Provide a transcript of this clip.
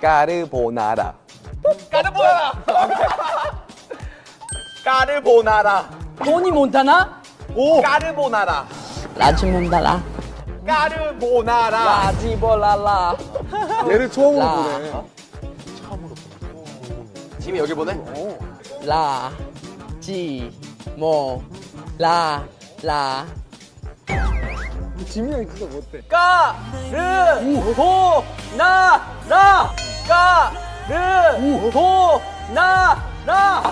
까르보나라. 까르보나라. 까르보나라. 토니 몬타나? 오. 까르보나라. 라지 몬타나? 까르보나라. 라지볼라라. 얘를 처음으로 라. 보네. 지금 여기 보네. 라. 지. 모. 라. 라. 지민이 형이 그거 못해. 까. 르. 보. 나. 라. 까. 르. 보. 나. 라.